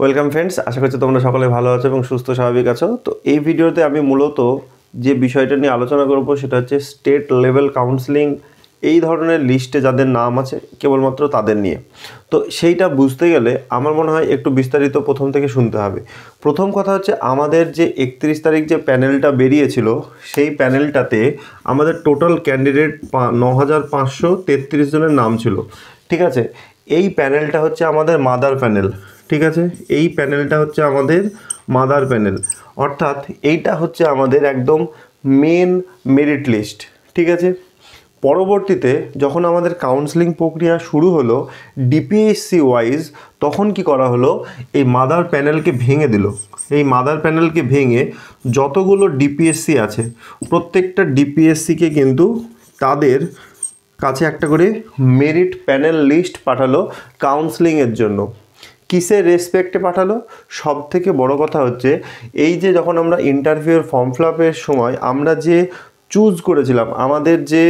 Welcome friends আশা করছি তোমরা সকলে ভালো আছো এবং সুস্থ, স্বাভাবিক আছো। তো এই ভিডিওতে আমি মূলত যে বিষয়টা নিয়ে আলোচনা করব সেটা হচ্ছে স্টেট লেভেল কাউন্সিলিং এই ধরনের লিস্টে যাদের নাম আছে, কেবলমাত্র তাদের নিয়ে। তো সেইটা বুঝতে গেলে আমার মনে হয় একটু বিস্তারিত প্রথম থেকে শুনতে হবে। প্রথম কথা হচ্ছে, আমাদের যে একত্রিশ তারিখ যে প্যানেলটা বেরিয়েছিল, সেই প্যানেলটাতে আমাদের টোটাল ক্যান্ডিডেট ন হাজার পাঁচশো তেত্রিশ জনের নাম ছিল। ঠিক আছে? এই প্যানেলটা হচ্ছে আমাদের মাদার প্যানেল ঠিক আছে? এই প্যানেলটা হচ্ছে আমাদের মাদার প্যানেল অর্থাৎ এইটা হচ্ছে আমাদের একদম মেন মেরিট লিস্ট ঠিক আছে? পরবর্তীতে যখন আমাদের কাউন্সেলিং প্রক্রিয়া শুরু হলো ডিপিএসসি ওয়াইজ তখন কি করা হলো? এই মাদার প্যানেলকে ভেঙে দিল। এই মাদার প্যানেলকে ভেঙে যতগুলো ডিপিএসসি আছে, প্রত্যেকটা ডিপিএসসিকে কিন্তু তাদের কাছে একটা করে মেরিট প্যানেল লিস্ট পাঠালো কাউন্সেলিংয়ের জন্য। কিসের রেসপেক্টে পাঠালো? সব থেকে বড় কথা হচ্ছে, এই যে যখন আমরা ইন্টারভিউর ফর্ম ফিল সময় আমরা যে চুজ করেছিলাম, আমাদের যে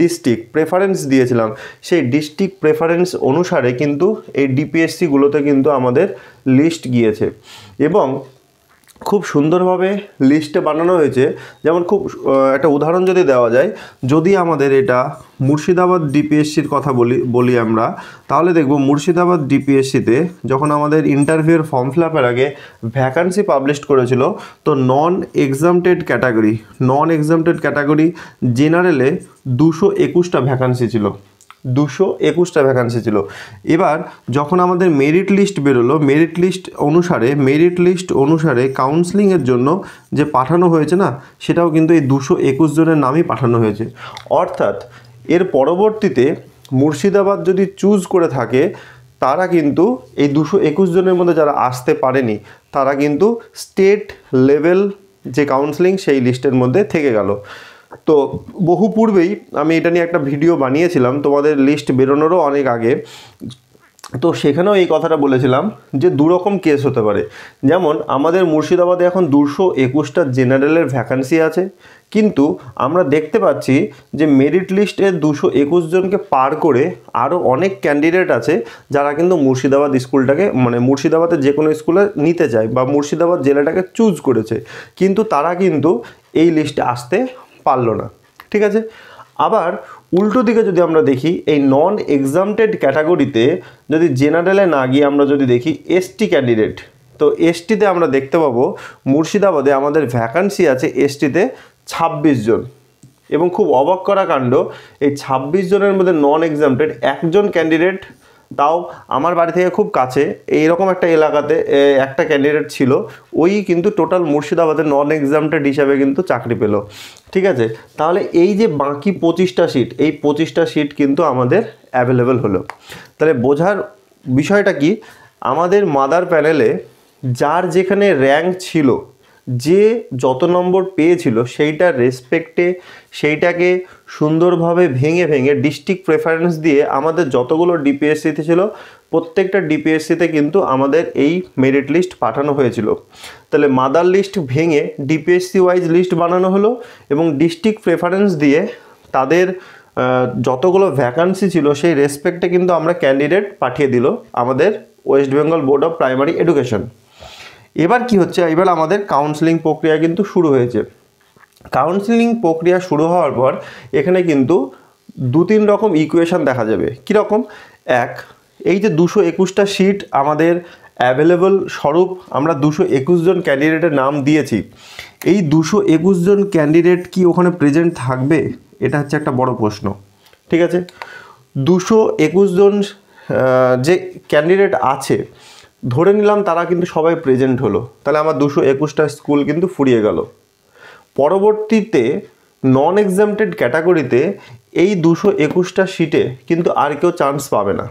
ডিস্ট্রিক্ট প্রেফারেন্স দিয়েছিলাম, সেই ডিস্ট্রিক্ট প্রেফারেন্স অনুসারে কিন্তু এই ডিপিএসসিগুলোতে কিন্তু আমাদের লিস্ট গিয়েছে। এবং খুব সুন্দরভাবে লিস্টে বানানো হয়েছে। যেমন খুব একটা উদাহরণ যদি দেওয়া যায়, যদি আমাদের এটা মুর্শিদাবাদ ডিপিএসসির কথা বলি বলি আমরা, তাহলে দেখব মুর্শিদাবাদ ডিপিএসসিতে যখন আমাদের ইন্টারভিউর ফর্ম ফিল আপের আগে ভ্যাকান্সি পাবলিশ করেছিল, তো non exempted category non exempted category জেনারেলে দুশো একুশটা ভ্যাকান্সি ছিল। দুশো একুশটা ভ্যাকান্সি ছিল। এবার যখন আমাদের মেরিট লিস্ট বেরোলো মেরিট লিস্ট অনুসারে মেরিট লিস্ট অনুসারে কাউন্সিলিংয়ের জন্য যে পাঠানো হয়েছে না, সেটাও কিন্তু এই দুশো একুশ জনের নামই পাঠানো হয়েছে। অর্থাৎ এর পরবর্তীতে মুর্শিদাবাদ যদি চুজ করে থাকে, তারা কিন্তু এই দুশো একুশ জনের মধ্যে যারা আসতে পারেনি, তারা কিন্তু স্টেট লেভেল যে কাউন্সিলিং সেই লিস্টের মধ্যে থেকে গেল। তো বহু পূর্বেই আমি এটা নিয়ে একটা ভিডিও বানিয়েছিলাম, তোমাদের লিস্ট বেরোনোরও অনেক আগে। তো সেখানেও এই কথাটা বলেছিলাম যে দুরকম কেস হতে পারে। যেমন আমাদের মুর্শিদাবাদে এখন দুশো একুশটা জেনারেলের ভ্যাকান্সি আছে, কিন্তু আমরা দেখতে পাচ্ছি যে মেরিট লিস্টে দুশো একুশ জনকে পার করে আরও অনেক ক্যান্ডিডেট আছে, যারা কিন্তু মুর্শিদাবাদ স্কুলটাকে মানে মুর্শিদাবাদের যে কোনো স্কুলে নিতে চায় বা মুর্শিদাবাদ জেলাটাকে চুজ করেছে। কিন্তু তারা কিন্তু এই লিস্টে আসতে পারল না, ঠিক আছে? আবার উল্টো দিকে যদি আমরা দেখি, এই নন এক্সামটেড ক্যাটাগরিতে যদি জেনারেলে না গিয়ে আমরা যদি দেখি এসটি ক্যান্ডিডেট তো এসটিতে আমরা দেখতে পাবো, মুর্শিদাবাদে আমাদের ভ্যাকান্সি আছে এসটিতে ছাব্বিশ জন। এবং খুব অবাক করা কাণ্ড, এই ছাব্বিশ জনের মধ্যে নন এক্সামটেড একজন ক্যান্ডিডেট তাও আমার বাড়ি থেকে খুব কাছে, এইরকম একটা এলাকাতে একটা ক্যান্ডিডেট ছিল, ওই কিন্তু টোটাল মুর্শিদাবাদের নন এক্সামটেড হিসাবে কিন্তু চাকরি পেল। ঠিক আছে? তাহলে এই যে বাকি পঁচিশটা সিট এই পঁচিশটা সিট কিন্তু আমাদের অ্যাভেলেবেল হলো। তাহলে বোঝার বিষয়টা কি? আমাদের মাদার প্যানেলে যার যেখানে র্যাঙ্ক ছিল যে যত নম্বর পেয়েছিল সেইটার রেসপেক্টে সেইটাকে সুন্দরভাবে ভেঙে ভেঙে ডিস্ট্রিক্ট প্রেফারেন্স দিয়ে আমাদের যতগুলো ডিপিএসসিতে ছিল, প্রত্যেকটা ডিপিএসসিতে কিন্তু আমাদের এই মেরিট লিস্ট পাঠানো হয়েছিল। তাহলে মাদার লিস্ট ভেঙে ডিপিএসসি ওয়াইজ লিস্ট বানানো হলো এবং ডিস্ট্রিক্ট প্রেফারেন্স দিয়ে তাদের যতগুলো ভ্যাকান্সি ছিল সেই রেসপেক্টে কিন্তু আমরা ক্যান্ডিডেট পাঠিয়ে দিল আমাদের West Bengal board of primary education এবার কি হচ্ছে? এবার আমাদের কাউন্সেলিং প্রক্রিয়া কিন্তু শুরু হয়েছে। কাউন্সেলিং প্রক্রিয়া শুরু হওয়ার পর এখানে কিন্তু দু তিন রকম ইকুয়েশান দেখা যাবে। কীরকম এক, এই যে দুশো একুশটা সিট আমাদের অ্যাভেলেবল স্বরূপ, আমরা দুশো একুশ জন ক্যান্ডিডেটের নাম দিয়েছি। এই দুশো একুশ জন ক্যান্ডিডেট কি ওখানে প্রেজেন্ট থাকবে? এটা হচ্ছে একটা বড় প্রশ্ন। ঠিক আছে? দুশো একুশ জন যে ক্যান্ডিডেট আছে ধরে নিলাম তারা কিন্তু সবাই প্রেজেন্ট হলো। তাহলে আমার দুশো একুশটা স্কুল কিন্তু ফুরিয়ে গেল। পরবর্তীতে নন এক্সামটেড ক্যাটাগরিতে এই দুশো একুশটা সিটে কিন্তু আর কেউ চান্স পাবে না।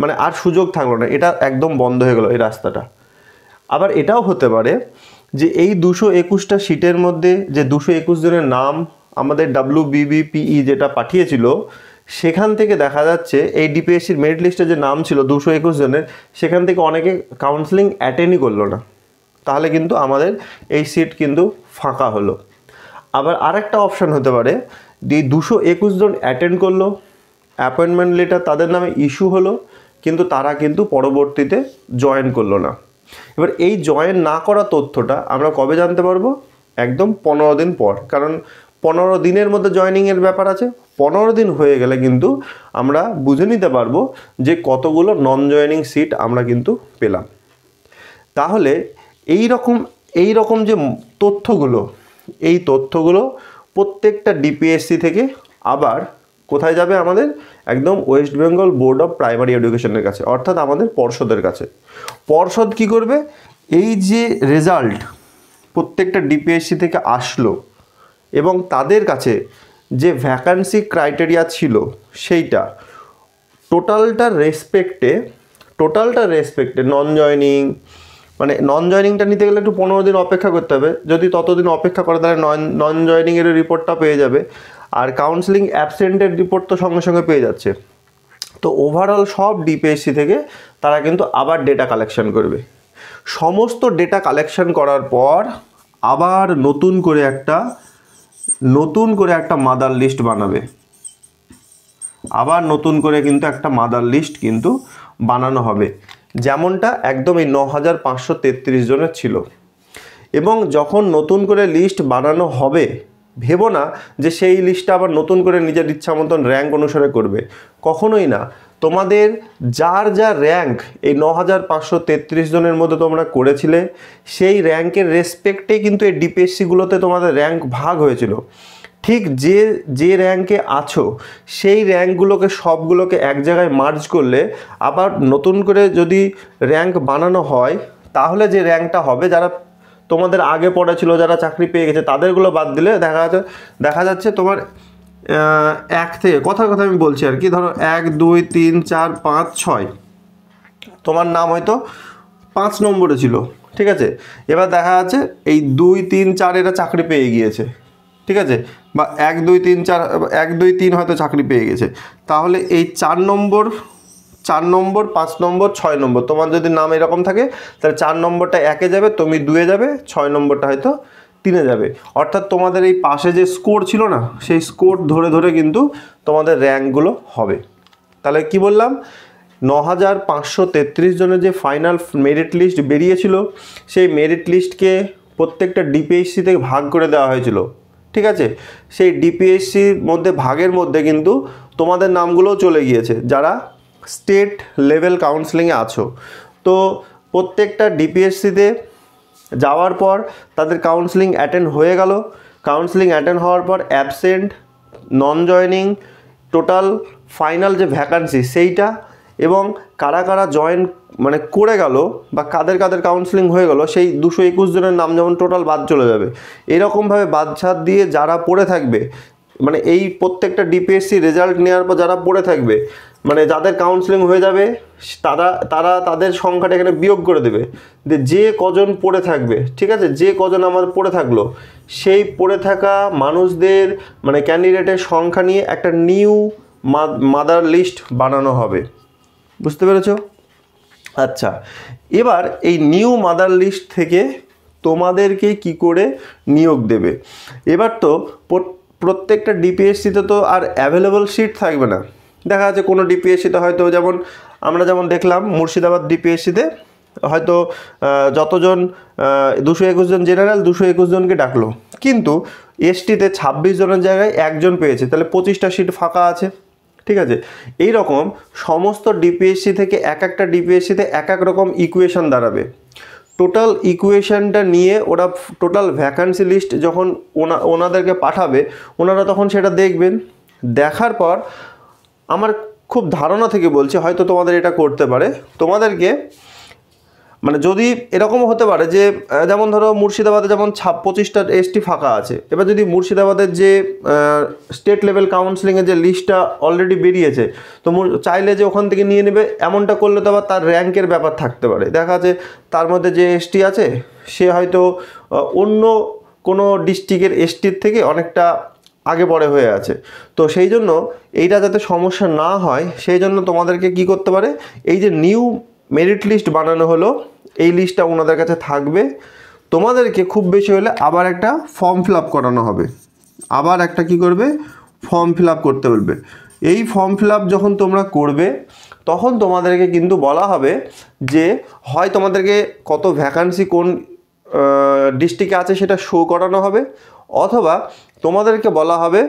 মানে আর সুযোগ থাকল না। এটা একদম বন্ধ হয়ে গেল এই রাস্তাটা। আবার এটাও হতে পারে যে এই দুশো একুশটা সিটের মধ্যে যে দুশো একুশ জনের নাম আমাদের ডাব্লিউ বিবিপিই যেটা পাঠিয়েছিল সেখান থেকে দেখা যাচ্ছে এই ডিপিএসসির মেরিট লিস্টে যে নাম ছিল দুশো একুশ জনের, সেখান থেকে অনেকে কাউন্সিলিং অ্যাটেন্ডই করল না। তাহলে কিন্তু আমাদের এই সিট কিন্তু ফাঁকা হলো। আবার আরেকটা অপশান হতে পারে, যে দুশো একুশ জন অ্যাটেন্ড করল অ্যাপয়েন্টমেন্ট লেটার তাদের নামে ইস্যু হলো, কিন্তু তারা কিন্তু পরবর্তীতে জয়েন করল না। এবার এই জয়েন না করা তথ্যটা আমরা কবে জানতে পারব? একদম পনেরো দিন পর। কারণ পনেরো দিনের মধ্যে জয়েনিংয়ের ব্যাপার আছে। পনেরো দিন হয়ে গেলে কিন্তু আমরা বুঝে নিতে পারব যে কতগুলো নন জয়েনিং সিট আমরা কিন্তু পেলাম। তাহলে এই রকম এই রকম যে তথ্যগুলো, এই তথ্যগুলো প্রত্যেকটা ডিপিএসসি থেকে আবার কোথায় যাবে আমাদের? একদম West Bengal board of primary এডুকেশনের কাছে, অর্থাৎ আমাদের পর্ষদের কাছে। পর্ষদ কি করবে? এই যে রেজাল্ট প্রত্যেকটা ডিপিএসসি থেকে আসলো এবং তাদের কাছে যে ভ্যাকান্সি ক্রাইটেরিয়া ছিল সেইটা। টোটালটা রেসপেক্টে টোটালটা রেসপেক্টে নন জয়নিং মানে নন জয়নিংটা নিতে গেলে একটু পনেরো দিন অপেক্ষা করতে হবে। যদি ততদিন অপেক্ষা করে, তাহলে নন নন জয়নিংয়ের রিপোর্টটা পেয়ে যাবে। আর কাউন্সিলিং অ্যাবসেন্টের রিপোর্ট তো সঙ্গে সঙ্গে পেয়ে যাচ্ছে। তো ওভারঅল সব ডিপিএসসি থেকে তারা কিন্তু আবার ডেটা কালেকশন করবে। সমস্ত ডেটা কালেকশন করার পর আবার নতুন করে একটা নতুন করে একটা মাদার লিস্ট বানাবে। আবার নতুন করে কিন্তু একটা মাদার লিস্ট কিন্তু বানানো হবে। যেমনটা একদম এই ন হাজার পাঁচশো তেত্রিশ জনের ছিল। এবং যখন নতুন করে লিস্ট বানানো হবে, ভেবো না যে সেই লিস্টটা আবার নতুন করে নিজের ইচ্ছা মতন র্যাঙ্ক অনুসারে করবে। কখনোই না। তোমাদের যার যা র্যাঙ্ক এই ন হাজার পাঁচশো তেত্রিশ জনের মধ্যে তোমরা করেছিলে, সেই র্যাঙ্কের রেসপেক্টে কিন্তু এই ডিপিএসসিগুলোতে তোমাদের র্যাঙ্ক ভাগ হয়েছিল। ঠিক যে যে র্যাঙ্কে আছো, সেই র্যাঙ্কগুলোকে সবগুলোকে এক জায়গায় মার্জ করলে আবার নতুন করে যদি র্যাঙ্ক বানানো হয়, তাহলে যে র্যাঙ্কটা হবে, যারা তোমাদের আগে পড়েছিল যারা চাকরি পেয়ে গেছে, তাদেরগুলো বাদ দিলে দেখা যাচ্ছে দেখা যাচ্ছে তোমার এক থেকে, কথার কথা আমি বলছি আর কি, ধরো এক, দুই, তিন, চার, পাঁচ, ছয়। তোমার নাম হয়তো পাঁচ নম্বরে ছিল, ঠিক আছে? এবার দেখা যাচ্ছে এই দুই, তিন, চার এরা চাকরি পেয়ে গিয়েছে, ঠিক আছে? বা এক, দুই, তিন, চার, এক, দুই, তিন হয়তো চাকরি পেয়ে গেছে। তাহলে এই চার নম্বর চার নম্বর, পাঁচ নম্বর, ছয় নম্বর, তোমার যদি নাম এরকম থাকে, তাহলে চার নম্বরটা একে যাবে, তুমি দুয়ে যাবে, ছয় নম্বরটা হয়তো তিনে যাবে। অর্থাৎ তোমাদের এই পাশে যে স্কোর ছিল না, সেই স্কোর ধরে ধরে কিন্তু তোমাদের র্যাঙ্কগুলো হবে। তাহলে কি বললাম? ন হাজার পাঁচশো তেত্রিশ জনের যে ফাইনাল মেরিট লিস্ট বেরিয়েছিল, সেই মেরিট লিস্টকে প্রত্যেকটা ডিপিএসসি থেকে ভাগ করে দেওয়া হয়েছিল। ঠিক আছে? সেই ডিপিএসসির মধ্যে, ভাগের মধ্যে কিন্তু তোমাদের নামগুলোও চলে গিয়েছে, যারা স্টেট লেভেল কাউন্সিলিংয়ে আছো। তো প্রত্যেকটা ডিপিএসসিতে যাওয়ার পর তাদের কাউন্সিলিং অ্যাটেন্ড হয়ে গেল। কাউন্সিলিং অ্যাটেন্ড হওয়ার পর absent non joining total final যে ভ্যাকান্সি সেইটা এবং কারা কারা জয়েন মানে করে গেল বা কাদের কাদের কাউন্সিলিং হয়ে গেল সেই দুশো একুশ জনের নাম যেমন টোটাল বাদ চলে যাবে। এরকমভাবে বাদ ছাদ দিয়ে যারা পড়ে থাকবে মানে এই প্রত্যেকটা ডিপিএসসি রেজাল্ট নেওয়ার পর যারা পড়ে থাকবে মানে যাদের কাউন্সিলিং হয়ে যাবে, তারা তারা তাদের সংখ্যাটা এখানে বিয়োগ করে দেবে। যে যে কজন পড়ে থাকবে, ঠিক আছে? যে কজন আমার পড়ে থাকল, সেই পড়ে থাকা মানুষদের মানে ক্যান্ডিডেটের সংখ্যা নিয়ে একটা নিউ মাদার লিস্ট বানানো হবে। বুঝতে পেরেছ? আচ্ছা এবার এই নিউ মাদার লিস্ট থেকে তোমাদেরকে কি করে নিয়োগ দেবে? এবার তো প্রত্যেকটা ডিপিএসসিতে তো আর অ্যাভেলেবল সিট থাকবে না। দেখা যাচ্ছে কোনো ডিপিএসসিতে হয়তো যেমন আমরা যেমন দেখলাম মুর্শিদাবাদ ডিপিএসসিতে হয়তো যতজন দুশো একুশ জন জেনারেল দুশো একুশ জনকে ডাকলো। কিন্তু এসটিতে ছাব্বিশ জনের জায়গায় একজন পেয়েছে। তাহলে পঁচিশটা সিট ফাঁকা আছে। ঠিক আছে? এই রকম সমস্ত ডিপিএসসি থেকে এক একটা ডিপিএসসিতে এক এক রকম ইকুয়েশন দাঁড়াবে। টোটাল ইকুয়েশানটা নিয়ে ওরা টোটাল ভ্যাকান্সি লিস্ট যখন ওনা, ওনাদেরকে পাঠাবে, ওনারা তখন সেটা দেখবেন। দেখার পর আমার খুব ধারণা থেকে বলছে, হয়তো তোমাদের এটা করতে পারে। তোমাদেরকে মানে যদি এরকমও হতে পারে যে যেমন ধরো মুর্শিদাবাদে যেমন ছাপ পঁচিশটা এসটি ফাঁকা আছে, এবার যদি মুর্শিদাবাদের যে স্টেট লেভেল কাউন্সিলিংয়ের যে লিস্টটা অলরেডি বেরিয়েছে, তো চাইলে যে ওখান থেকে নিয়ে নেবে, এমনটা করলে তো আবার তার র্যাঙ্কের ব্যাপার থাকতে পারে। দেখা যাচ্ছে তার মধ্যে যে এসটি আছে, সে হয়তো অন্য কোনো ডিস্ট্রিক্টের এসটির থেকে অনেকটা আগে পরে হয়ে আছে। তো সেই জন্য এইটা যাতে সমস্যা না হয়, সেই জন্য তোমাদেরকে কি করতে পারে, এই যে নিউ মেরিট লিস্ট বানানো হলো। এই লিস্টটা ওনাদের কাছে থাকবে। তোমাদেরকে খুব বেশি হলে আবার একটা ফর্ম ফিল করানো হবে। আবার একটা কি করবে? ফর্ম ফিল করতে বলবে। এই ফর্ম ফিল যখন তোমরা করবে, তখন তোমাদেরকে কিন্তু বলা হবে যে, হয় তোমাদেরকে কত ভ্যাকান্সি কোন ডিস্ট্রিক্টে আছে সেটা শো করানো হবে, অথবা তোমাদেরকে বলা হবে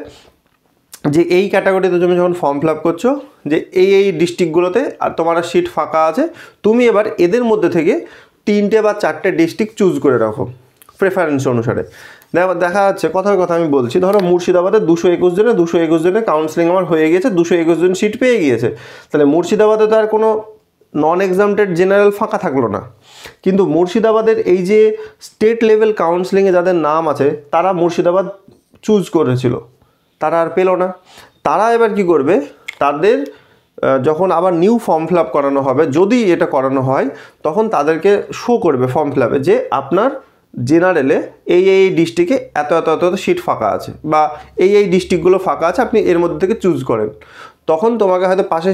যে এই ক্যাটাগরিতে তুমি যখন ফর্ম ফিল আপ করছ, যে এই এই ডিস্ট্রিক্টগুলোতে আর তোমার সিট ফাঁকা আছে, তুমি এবার এদের মধ্যে থেকে তিনটে বা চারটে ডিস্ট্রিক্ট চুজ করে রাখো প্রেফারেন্স অনুসারে। দেখো, দেখা যাচ্ছে, কথার কথা আমি বলছি, ধরো মুর্শিদাবাদে দুশো একুশ জনে দুশো একুশ জনে কাউন্সিলিং আমার হয়ে গিয়েছে দুশো একুশ জন সিট পেয়ে গিয়েছে। তাহলে মুর্শিদাবাদে তো আর কোনো নন এক্সামটেড জেনারেল ফাঁকা থাকল না। কিন্তু মুর্শিদাবাদের এই যে স্টেট লেভেল কাউন্সিলিংয়ে যাদের নাম আছে, তারা মুর্শিদাবাদ চুজ করেছিল। তারা আর পেল না। তারা এবার কি করবে? তাদের যখন আবার নিউ ফর্ম ফিল করানো হবে, যদি এটা করানো হয়, তখন তাদেরকে শো করবে ফর্ম ফিল যে আপনার জেনারেলে এই এই ডিস্ট্রিক্টে এত এত এত এত সিট ফাঁকা আছে বা এই এই ডিস্ট্রিক্টগুলো ফাঁকা আছে, আপনি এর মধ্যে থেকে চুজ করেন। তখন তোমাকে হয়তো পাশে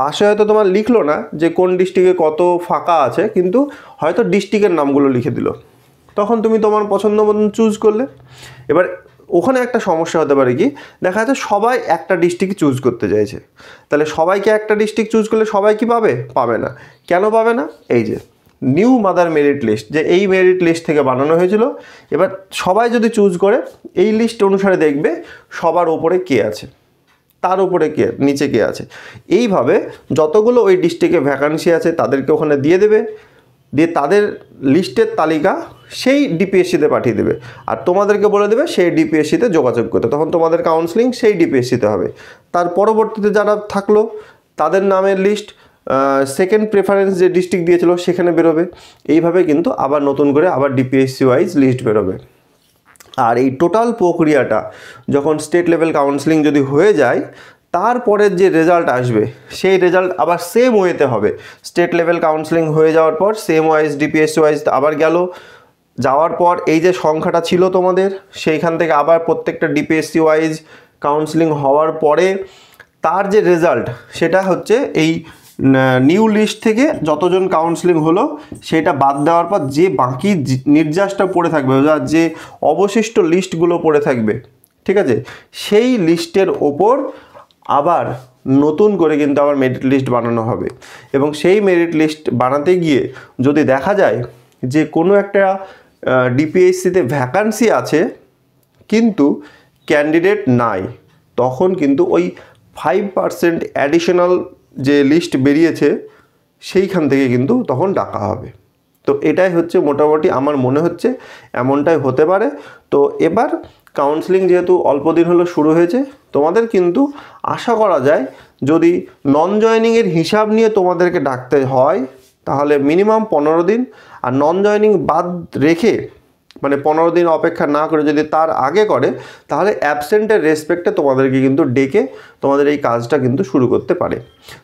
পাশে হয়তো তোমার লিখলো না যে কোন ডিস্ট্রিক্টে কত ফাঁকা আছে, কিন্তু হয়তো ডিস্ট্রিক্টের নামগুলো লিখে দিল। তখন তুমি তোমার পছন্দ মতন চুজ করলে। এবার ওখানে একটা সমস্যা হতে পারে কি? দেখা যাচ্ছে সবাই একটা ডিস্ট্রিক্ট চুজ করতে চাইছে। তাহলে সবাইকে একটা ডিস্ট্রিক্ট চুজ করলে সবাই কি পাবে? পাবে না। কেন পাবে না? এই যে নিউ মাদার মেরিট লিস্ট যে এই মেরিট লিস্ট থেকে বানানো হয়েছিল, এবার সবাই যদি চুজ করে, এই লিস্ট অনুসারে দেখবে সবার ওপরে কে আছে। তার উপরে কে, নিচে কে আছে। এইভাবে যতগুলো ওই ডিস্ট্রিক্টে ভ্যাকান্সি আছে, তাদেরকে ওখানে দিয়ে দেবে। দিয়ে তাদের লিস্টের তালিকা সেই ডিপিএসসিতে পাঠিয়ে দেবে। আর তোমাদেরকে বলে দেবে সেই ডিপিএসসিতে যোগাযোগ করতে। তখন তোমাদের কাউন্সিলিং সেই ডিপিএসসিতে হবে। তার পরবর্তীতে যারা থাকল, তাদের নামের লিস্ট সেকেন্ড প্রেফারেন্স যে ডিস্ট্রিক্ট দিয়েছিল সেখানে বেরোবে। এইভাবে কিন্তু আবার নতুন করে আবার ডিপিএসসি ওয়াইজ লিস্ট বেরোবে। আর এই টোটাল প্রক্রিয়াটা, যখন স্টেট লেভেল কাউন্সিলিং যদি হয়ে যায় তারপরের যে রেজাল্ট আসবে, সেই রেজাল্ট আবার সেম ওয়েতে হবে। স্টেট লেভেল কাউন্সিলিং হয়ে যাওয়ার পর সেম ওয়াইজ ডিপিএসসি ওয়াইজ আবার গেল। যাওয়ার পর এই যে সংখ্যাটা ছিল তোমাদের, সেইখান থেকে আবার প্রত্যেকটা ডিপিএসসি ওয়াইজ কাউন্সিলিং হওয়ার পরে তার যে রেজাল্ট সেটা হচ্ছে এই নিউ লিস্ট থেকে যতজন কাউন্সিলিং হলো, সেটা বাদ দেওয়ার পর যে বাকি নির্যাসটা পড়ে থাকবে যে অবশিষ্ট লিস্টগুলো পড়ে থাকবে, ঠিক আছে? সেই লিস্টের ওপর আবার নতুন করে কিন্তু আবার মেরিট লিস্ট বানানো হবে। এবং সেই মেরিট লিস্ট বানাতে গিয়ে যদি দেখা যায় যে কোনো একটা ডিপিএসসিতে ভ্যাকান্সি আছে, কিন্তু ক্যান্ডিডেট নাই, তখন কিন্তু ওই ফাইভ পার্সেন্ট অ্যাডিশনাল যে লিস্ট বেরিয়েছে, সেইখান থেকে কিন্তু তখন ডাকা হবে। তো এটাই হচ্ছে মোটামুটি আমার মনে হচ্ছে, এমনটাই হতে পারে। তো এবার কাউন্সিলিং যেহেতু অল্প দিন হলো শুরু হয়েছে, তোমাদের কিন্তু আশা করা যায় যদি নন জয়নিংয়ের হিসাব নিয়ে তোমাদেরকে ডাকতে হয়, তাহলে মিনিমাম পনেরো দিন, আর নন জয়নিং বাদ রেখে মানে পনেরো দিন অপেক্ষা না করে যদি তার আগে করে, তাহলে অ্যাবসেন্টের রেসপেক্টে তোমাদেরকে কিন্তু ডেকে তোমাদের এই কাজটা কিন্তু শুরু করতে পারে।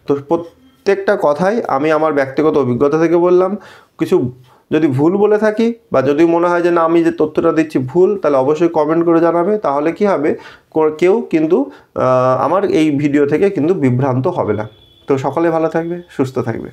তো প্রত্যেকটা কথাই আমি আমার ব্যক্তিগত অভিজ্ঞতা থেকে বললাম, কিছু যদি ভুল বলে থাকি বা যদি মনে হয় যে না, আমি যে তথ্যটা দিচ্ছি ভুল, তাহলে অবশ্যই কমেন্ট করে জানাবে। তাহলে কি হবে? কেউ কিন্তু আমার এই ভিডিও থেকে কিন্তু বিভ্রান্ত হবে না। তো সকলে ভালো থাকবে, সুস্থ থাকবে।